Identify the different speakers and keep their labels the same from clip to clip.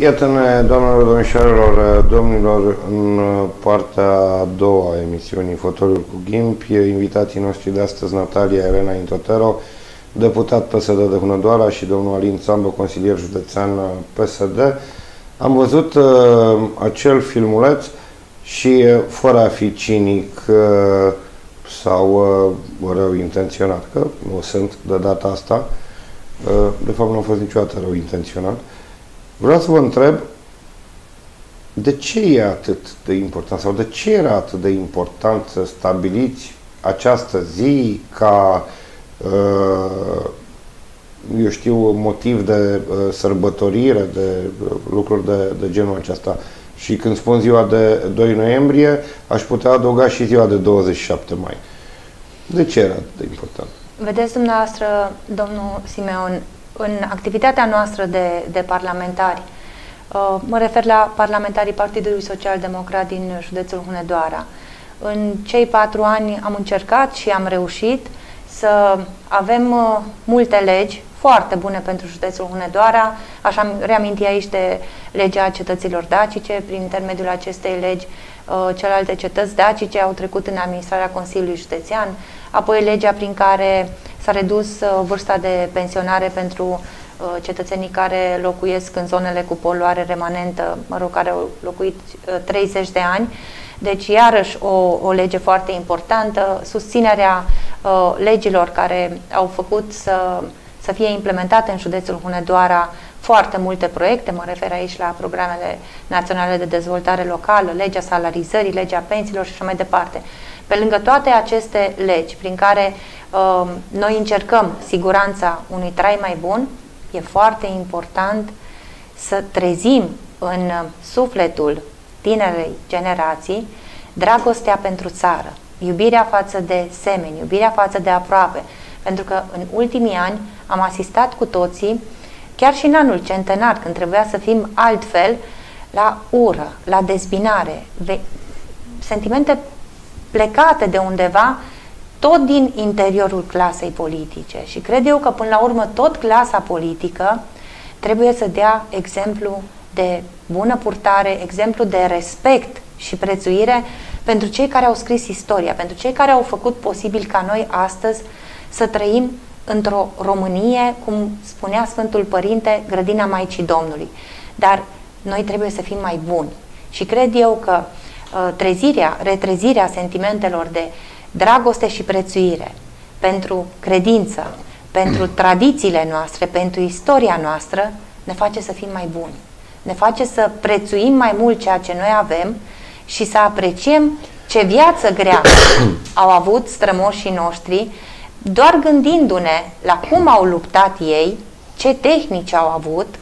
Speaker 1: Iată-ne, doamnelor, domnișoarelor, domnilor, în partea a doua a emisiunii Fotoliul cu Ghimpi, invitații noștri de astăzi, Natalia Elena Intotero, deputat PSD de Hunedoara și domnul Alin Țambă, consilier județean PSD. Am văzut uh, acel filmuleț și, uh, fără a fi cinic uh, sau uh, rău intenționat, că nu sunt de data asta, uh, de fapt nu am fost niciodată rău intenționat, uh, Vreau să vă întreb de ce e atât de important sau de ce era atât de important să stabiliți această zi ca, uh, eu știu, motiv de uh, sărbătorire, de uh, lucruri de, de genul acesta. Și când spun ziua de 2 noiembrie, aș putea adăuga și ziua de 27 mai. De ce era atât de important?
Speaker 2: Vedeți dumneavoastră, domnul Simeon, în activitatea noastră de, de parlamentari, uh, mă refer la parlamentarii Partidului Social Democrat din județul Hunedoara. În cei patru ani am încercat și am reușit să avem uh, multe legi foarte bune pentru județul Hunedoara. Așa am reaminti aici de legea cetăților dacice. Prin intermediul acestei legi, uh, celelalte cetăți dacice au trecut în administrarea Consiliului Județean. Apoi legea prin care S-a redus uh, vârsta de pensionare pentru uh, cetățenii care locuiesc în zonele cu poluare remanentă, mă rog, care au locuit 30 uh, de ani. Deci, iarăși, o, o lege foarte importantă, susținerea uh, legilor care au făcut să, să fie implementate în județul Hunedoara foarte multe proiecte, mă refer aici la programele naționale de dezvoltare locală, legea salarizării, legea pensiilor și așa mai departe. Pe lângă toate aceste legi prin care uh, noi încercăm siguranța unui trai mai bun, e foarte important să trezim în sufletul tinerei generații dragostea pentru țară, iubirea față de semeni, iubirea față de aproape. Pentru că în ultimii ani am asistat cu toții, chiar și în anul centenar, când trebuia să fim altfel, la ură, la dezbinare, sentimente plecate de undeva tot din interiorul clasei politice. Și cred eu că până la urmă tot clasa politică trebuie să dea exemplu de bună purtare, exemplu de respect și prețuire pentru cei care au scris istoria, pentru cei care au făcut posibil ca noi astăzi să trăim într-o Românie, cum spunea Sfântul Părinte, grădina Maicii Domnului. Dar noi trebuie să fim mai buni. Și cred eu că Uh, trezirea, retrezirea sentimentelor de dragoste și prețuire pentru credință, pentru tradițiile noastre, pentru istoria noastră, ne face să fim mai buni. Ne face să prețuim mai mult ceea ce noi avem și să apreciem ce viață grea au avut strămoșii noștri, doar gândindu-ne la cum au luptat ei, ce tehnici au avut,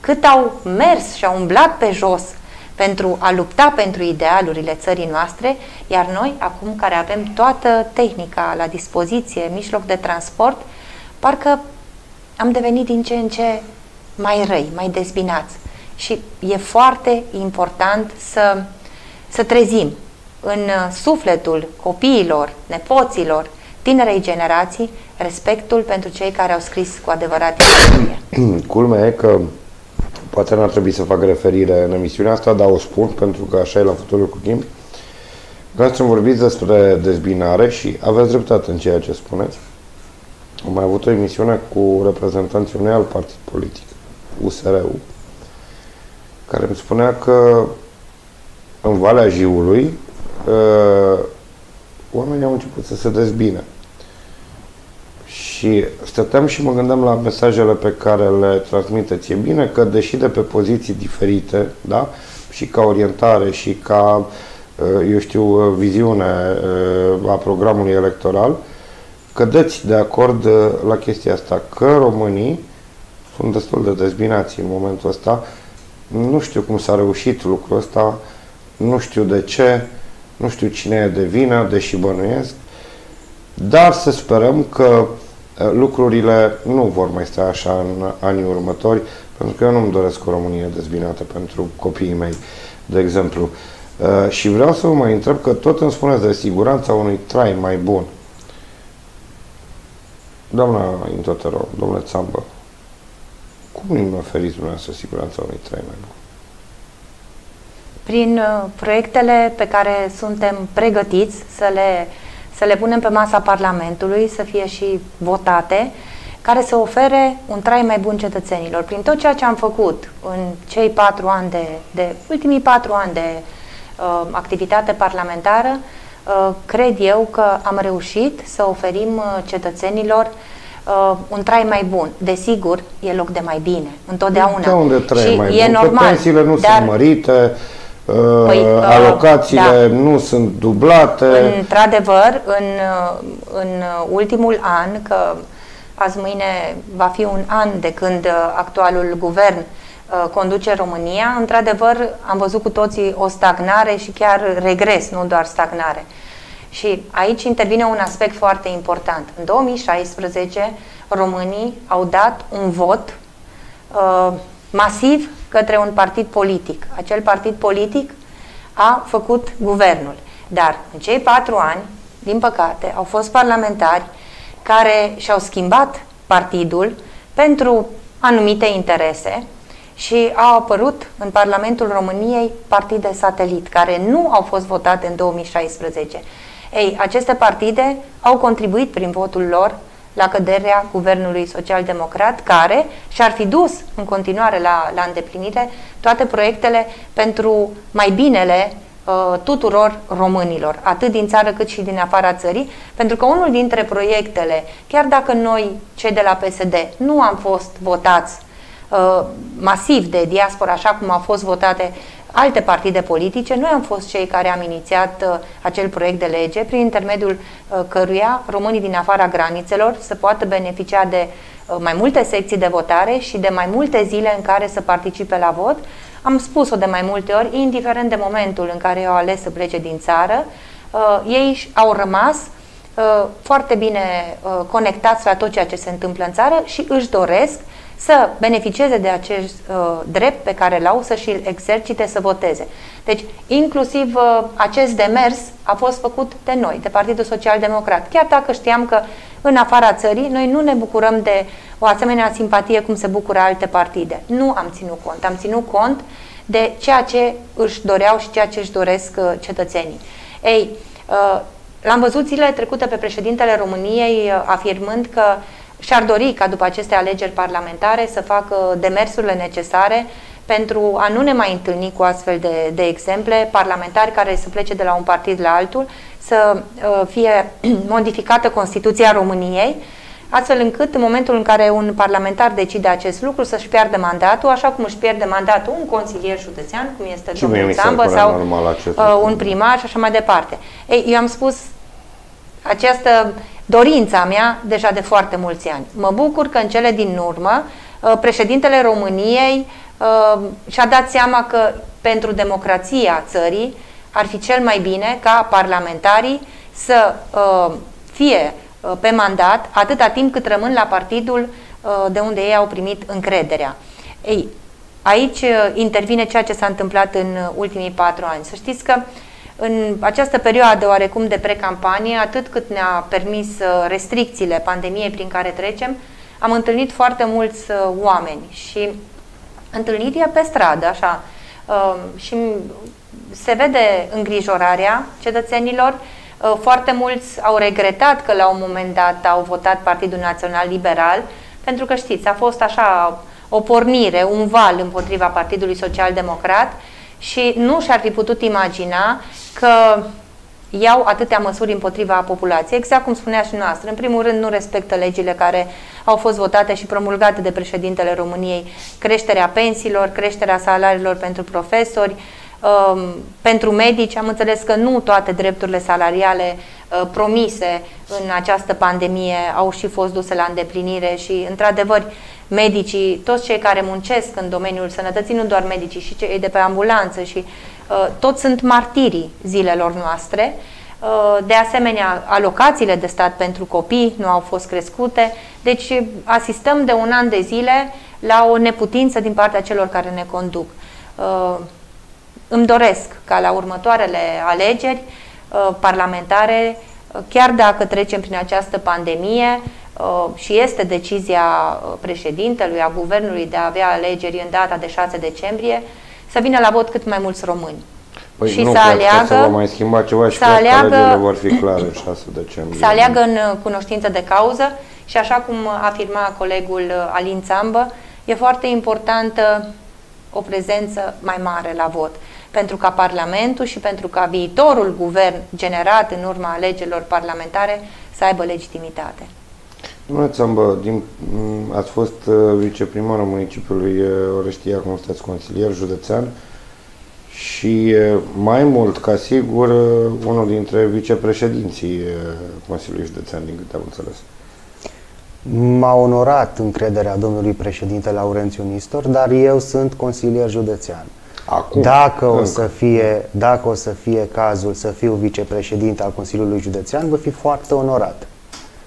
Speaker 2: cât au mers și au umblat pe jos pentru a lupta pentru idealurile țării noastre, iar noi, acum care avem toată tehnica la dispoziție, mijloc de transport, parcă am devenit din ce în ce mai răi, mai dezbinați. Și e foarte important să, să trezim în sufletul copiilor, nepoților, tinerei generații, respectul pentru cei care au scris cu adevărat istorie.
Speaker 1: Culmea e că Poate n-ar trebui să fac referire în emisiunea asta, dar o spun pentru că așa e la futurul cu timp. Vreau să vorbiți despre dezbinare și aveți dreptate în ceea ce spuneți. Am mai avut o emisiune cu reprezentanții unui alt partid politic, USR-ul, care îmi spunea că în Valea Jiului uh, oamenii au început să se dezbine. Și stăteam și mă gândeam la mesajele pe care le transmiteți. E bine că, deși de pe poziții diferite, da? și ca orientare și ca, uh, eu știu, viziune uh, a programului electoral, cădeți de acord uh, la chestia asta, că românii sunt destul de dezbinați în momentul ăsta. Nu știu cum s-a reușit lucrul ăsta, nu știu de ce, nu știu cine e de vină, deși bănuiesc, dar să sperăm că Eh, lucrurile nu vor mai sta așa în anii următori, pentru că eu nu-mi doresc o Românie dezbinată pentru copiii mei, de exemplu. Eh, și vreau să vă mai întreb că tot îmi spuneți de siguranța unui trai mai bun. Doamna Intotero, domnule Țambă, Cum îmi oferiți dumneavoastră siguranța unui trai mai bun?
Speaker 2: Prin uh, proiectele pe care suntem pregătiți să le, să le punem pe masa Parlamentului, să fie și votate, care să ofere un trai mai bun cetățenilor. Prin tot ceea ce am făcut în cei patru ani de, de ultimii patru ani de uh, activitate parlamentară, uh, cred eu că am reușit să oferim uh, cetățenilor uh, un trai mai bun. Desigur, e loc de mai bine, întotdeauna.
Speaker 1: De unde trai
Speaker 2: și
Speaker 1: mai
Speaker 2: e
Speaker 1: bun?
Speaker 2: normal.
Speaker 1: Că pensiile nu
Speaker 2: dar,
Speaker 1: sunt mărite, uh,
Speaker 2: Păi, uh,
Speaker 1: alocațiile
Speaker 2: da.
Speaker 1: nu sunt dublate.
Speaker 2: Într-adevăr, în, uh, în ultimul an, că azi mâine va fi un an de când uh, actualul guvern uh, conduce România, într-adevăr am văzut cu toții o stagnare și chiar regres, nu doar stagnare. Și aici intervine un aspect foarte important. În 2016, românii au dat un vot uh, masiv către un partid politic. Acel partid politic a făcut guvernul. Dar în cei patru ani, din păcate, au fost parlamentari care și-au schimbat partidul pentru anumite interese și au apărut în Parlamentul României partide satelit care nu au fost votate în 2016. Ei, aceste partide au contribuit prin votul lor la căderea guvernului social-democrat, care și-ar fi dus în continuare la, la îndeplinire toate proiectele pentru mai binele uh, tuturor românilor, atât din țară cât și din afara țării, pentru că unul dintre proiectele, chiar dacă noi, cei de la PSD, nu am fost votați uh, masiv de diaspora, așa cum au fost votate alte partide politice, noi am fost cei care am inițiat uh, acel proiect de lege prin intermediul uh, căruia românii din afara granițelor să poată beneficia de uh, mai multe secții de votare și de mai multe zile în care să participe la vot. Am spus-o de mai multe ori, indiferent de momentul în care au ales să plece din țară, uh, ei au rămas uh, foarte bine uh, conectați la tot ceea ce se întâmplă în țară și își doresc să beneficieze de acest uh, drept pe care l-au să și-l exercite să voteze. Deci, inclusiv uh, acest demers a fost făcut de noi, de Partidul Social Democrat. Chiar dacă știam că în afara țării noi nu ne bucurăm de o asemenea simpatie cum se bucură alte partide. Nu am ținut cont. Am ținut cont de ceea ce își doreau și ceea ce își doresc uh, cetățenii. Ei, uh, l-am văzut zilele trecute pe președintele României uh, afirmând că și-ar dori ca după aceste alegeri parlamentare să facă demersurile necesare pentru a nu ne mai întâlni cu astfel de, de exemple, parlamentari care să plece de la un partid la altul, să uh, fie modificată Constituția României, astfel încât în momentul în care un parlamentar decide acest lucru să-și piardă mandatul, așa cum își pierde mandatul un consilier județean, cum este
Speaker 1: Și mie
Speaker 2: domnul
Speaker 1: mi se
Speaker 2: Țambă
Speaker 1: pare
Speaker 2: sau
Speaker 1: normal acest
Speaker 2: uh,
Speaker 1: lucru.
Speaker 2: un primar și așa mai departe. Ei, eu am spus această dorința mea deja de foarte mulți ani. Mă bucur că în cele din urmă uh, președintele României uh, și-a dat seama că pentru democrația țării ar fi cel mai bine ca parlamentarii să uh, fie pe mandat atâta timp cât rămân la partidul de unde ei au primit încrederea. Ei, aici intervine ceea ce s-a întâmplat în ultimii patru ani. Să știți că în această perioadă oarecum de precampanie, atât cât ne-a permis uh, restricțiile pandemiei prin care trecem, am întâlnit foarte mulți uh, oameni și întâlnirea pe stradă, așa, uh, și se vede îngrijorarea cetățenilor. Foarte mulți au regretat că la un moment dat au votat Partidul Național Liberal, pentru că știți, a fost așa o pornire, un val împotriva Partidului Social Democrat și nu și-ar fi putut imagina că iau atâtea măsuri împotriva populației, exact cum spunea și noastră. În primul rând, nu respectă legile care au fost votate și promulgate de președintele României, creșterea pensiilor, creșterea salariilor pentru profesori, um, pentru medici. Am înțeles că nu toate drepturile salariale uh, promise în această pandemie au și fost duse la îndeplinire și, într-adevăr, medicii, toți cei care muncesc în domeniul sănătății, nu doar medicii, și cei de pe ambulanță și uh, toți sunt martirii zilelor noastre. Uh, de asemenea, alocațiile de stat pentru copii nu au fost crescute, deci asistăm de un an de zile la o neputință din partea celor care ne conduc. Uh, îmi doresc ca la următoarele alegeri uh, parlamentare, uh, chiar dacă trecem prin această pandemie, și este decizia președintelui, a guvernului de a avea alegeri în data de 6 decembrie, să vină la vot cât mai mulți români.
Speaker 1: Păi și nu, să aleagă, să va mai schimba ceva și să aleagă, vor fi clare 6 decembrie.
Speaker 2: Să aleagă în cunoștință de cauză și așa cum afirma colegul Alin Țambă, e foarte importantă o prezență mai mare la vot pentru ca Parlamentul și pentru ca viitorul guvern generat în urma alegerilor parlamentare să aibă legitimitate.
Speaker 1: Domnule Țambă, din, ați fost uh, viceprimarul municipiului uh, Orăștia, cum sunteți consilier județean și uh, mai mult, ca sigur, unul dintre vicepreședinții Consiliului Județean, din câte am înțeles.
Speaker 3: M-a onorat încrederea domnului președinte Laurențiu Nistor, dar eu sunt consilier județean. Acum, dacă, o să fie, dacă o să fie cazul să fiu vicepreședinte al Consiliului Județean, voi fi foarte onorat.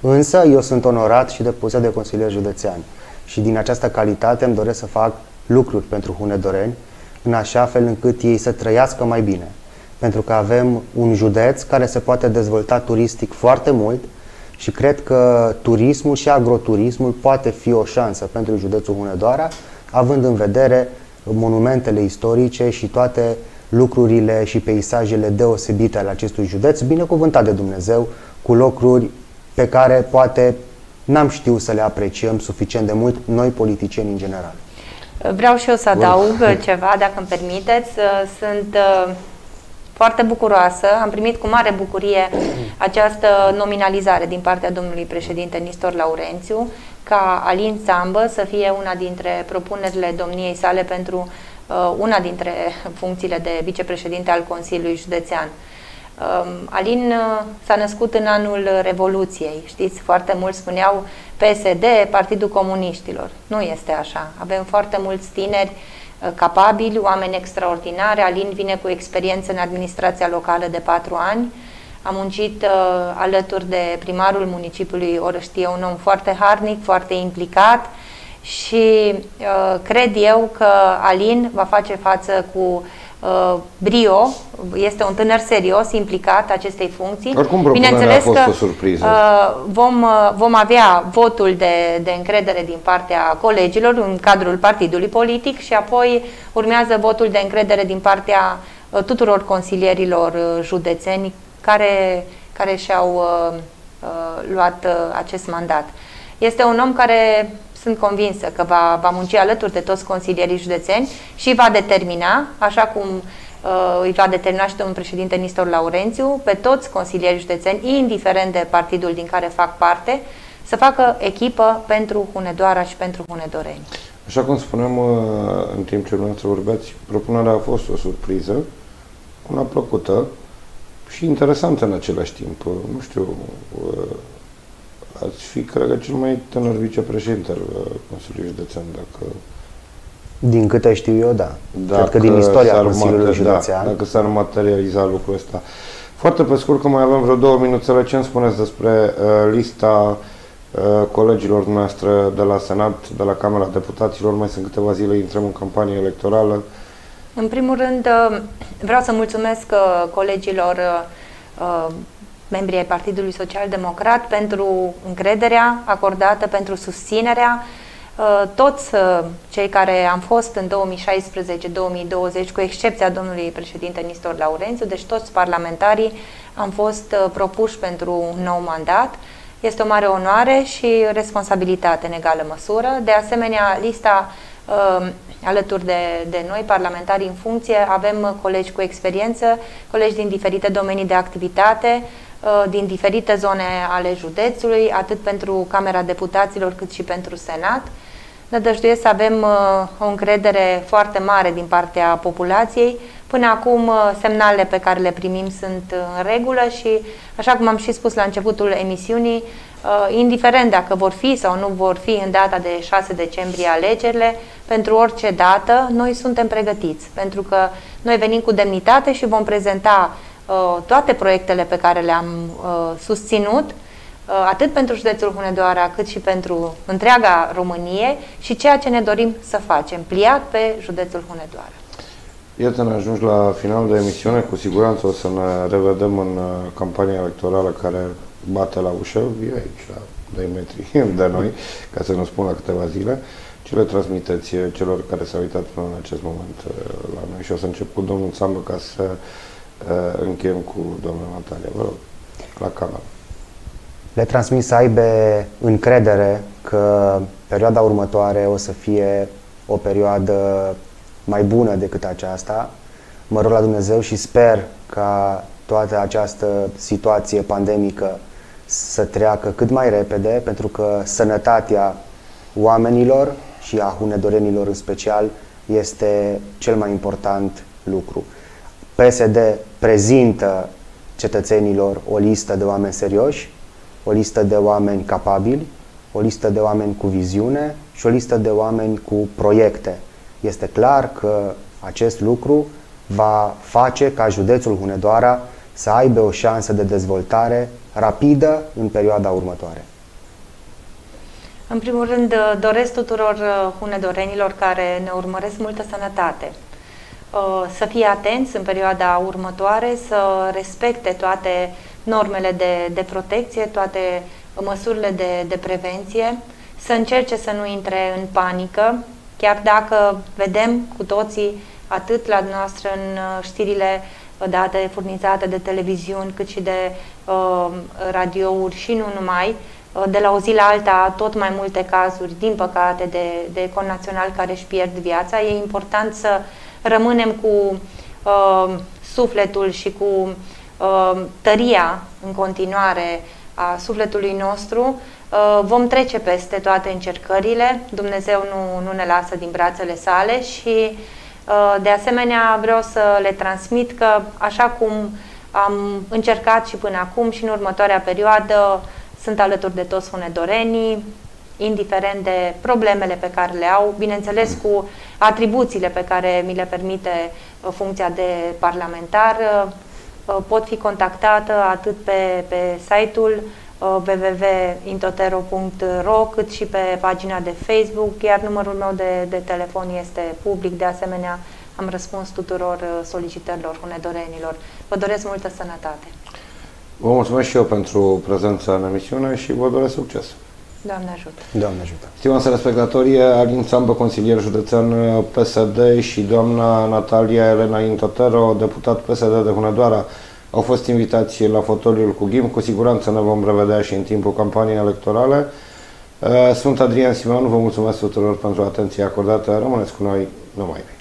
Speaker 3: Însă eu sunt onorat și de poziția de consilier județean și din această calitate îmi doresc să fac lucruri pentru Hunedoreni în așa fel încât ei să trăiască mai bine. Pentru că avem un județ care se poate dezvolta turistic foarte mult și cred că turismul și agroturismul poate fi o șansă pentru județul Hunedoara, având în vedere monumentele istorice și toate lucrurile și peisajele deosebite ale acestui județ, binecuvântat de Dumnezeu, cu locuri pe care poate n-am știut să le apreciem suficient de mult noi politicieni în general.
Speaker 2: Vreau și eu să adaug Bun. ceva, dacă îmi permiteți. Sunt uh, foarte bucuroasă, am primit cu mare bucurie această nominalizare din partea domnului președinte Nistor Laurențiu ca Alin Sambă să fie una dintre propunerile domniei sale pentru uh, una dintre funcțiile de vicepreședinte al Consiliului Județean. Um, Alin uh, s-a născut în anul Revoluției. Știți, foarte mulți spuneau PSD, Partidul Comuniștilor. Nu este așa. Avem foarte mulți tineri uh, capabili, oameni extraordinari. Alin vine cu experiență în administrația locală de patru ani. Am muncit uh, alături de primarul municipiului Orăștie, un om foarte harnic, foarte implicat și uh, cred eu că Alin va face față cu uh, uh, brio, este un tânăr serios, implicat acestei funcții.
Speaker 1: Oricum, Bineînțeles a fost că o surpriză. Uh,
Speaker 2: vom, uh, vom avea votul de, de încredere din partea colegilor în cadrul partidului politic și apoi urmează votul de încredere din partea uh, tuturor consilierilor uh, județeni care, care și-au uh, uh, luat uh, acest mandat. Este un om care sunt convinsă că va, va munci alături de toți consilierii județeni și va determina, așa cum uh, îi va determina și domnul președinte Nistor Laurențiu, pe toți consilierii județeni, indiferent de partidul din care fac parte, să facă echipă pentru Hunedoara și pentru Hunedoreni.
Speaker 1: Așa cum spuneam uh, în timp ce dumneavoastră vorbeați, propunerea a fost o surpriză, una plăcută și interesantă în același timp. Nu știu, uh, ați fi, cred că, cel mai tânăr vicepreședinte al uh, Consiliului Județean, dacă...
Speaker 3: Din câte știu eu, da. Dacă cred că din istoria Consiliului da, Județean.
Speaker 1: Da, dacă s-ar materializa lucrul ăsta. Foarte pe scurt, că mai avem vreo două minuțele, ce îmi spuneți despre uh, lista uh, colegilor noastre de la Senat, de la Camera Deputaților, mai sunt câteva zile, intrăm în campanie electorală.
Speaker 2: În primul rând, uh, vreau să mulțumesc uh, colegilor uh, membrii ai Partidului Social Democrat pentru încrederea acordată, pentru susținerea. Uh, toți uh, cei care am fost în 2016-2020, cu excepția domnului președinte Nistor Laurențiu, deci toți parlamentarii am fost uh, propuși pentru un nou mandat. Este o mare onoare și responsabilitate în egală măsură. De asemenea, lista alături de, de noi, parlamentari în funcție, avem colegi cu experiență, colegi din diferite domenii de activitate, Uh, din diferite zone ale județului, atât pentru Camera Deputaților cât și pentru Senat. Nădăjduiesc să avem uh, o încredere foarte mare din partea populației. Până acum uh, semnalele pe care le primim sunt în regulă și, așa cum am și spus la începutul emisiunii, indiferent dacă vor fi sau nu vor fi în data de 6 decembrie alegerile, pentru orice dată, noi suntem pregătiți, pentru că noi venim cu demnitate și vom prezenta Uh, toate proiectele pe care le-am uh, susținut, uh, atât pentru județul Hunedoara, cât și pentru întreaga Românie și ceea ce ne dorim să facem, pliat pe județul Hunedoara.
Speaker 1: Iată, ne ajungi la final de emisiune. Cu siguranță o să ne revedem în campania electorală care bate la ușă. E aici, la 2 metri de noi, ca să nu spun la câteva zile, ce le transmiteți celor care s-au uitat până în acest moment la noi. Și o să încep cu domnul Țambă ca să încheiem cu domnul Natalia. Vă rog, la canal.
Speaker 3: Le transmit să aibă încredere că perioada următoare o să fie o perioadă mai bună decât aceasta. Mă rog la Dumnezeu și sper ca toată această situație pandemică să treacă cât mai repede, pentru că sănătatea oamenilor și a hunedorenilor în special este cel mai important lucru. PSD prezintă cetățenilor o listă de oameni serioși, o listă de oameni capabili, o listă de oameni cu viziune și o listă de oameni cu proiecte. Este clar că acest lucru va face ca județul Hunedoara să aibă o șansă de dezvoltare rapidă în perioada următoare.
Speaker 2: În primul rând, doresc tuturor uh, hunedorenilor care ne urmăresc multă sănătate. Uh, să fie atenți în perioada următoare, să respecte toate normele de, de protecție, toate măsurile de, de prevenție, să încerce să nu intre în panică, chiar dacă vedem cu toții atât la noastră în uh, știrile date furnizate de televiziuni, cât și de uh, radiouri și nu numai, uh, de la o zi la alta tot mai multe cazuri, din păcate, de, de connaționali care își pierd viața. E important să rămânem cu uh, sufletul și cu uh, tăria în continuare a sufletului nostru. Uh, vom trece peste toate încercările. Dumnezeu nu, nu ne lasă din brațele sale și uh, de asemenea vreau să le transmit că așa cum am încercat și până acum și în următoarea perioadă sunt alături de toți funedorenii, indiferent de problemele pe care le au, bineînțeles cu atribuțiile pe care mi le permite uh, funcția de parlamentar, uh, uh, pot fi contactată atât pe, pe site-ul www.intotero.ro cât și pe pagina de Facebook, iar numărul meu de, de telefon este public, de asemenea am răspuns tuturor solicitărilor hunedorenilor. Vă doresc multă sănătate!
Speaker 1: Vă mulțumesc și eu pentru prezența în emisiune și vă doresc succes!
Speaker 2: Doamne ajută!
Speaker 3: Doamne ajută!
Speaker 1: Stimați respectatorii, Alin Țambă, consilier județean PSD și doamna Natalia Elena Intotero, deputat PSD de Hunedoara, au fost invitați la fotoliul cu GIM. Cu siguranță ne vom revedea și în timpul campaniei electorale. Sunt Adrian Simeon, vă mulțumesc tuturor pentru atenția acordată. Rămâneți cu noi numai bine!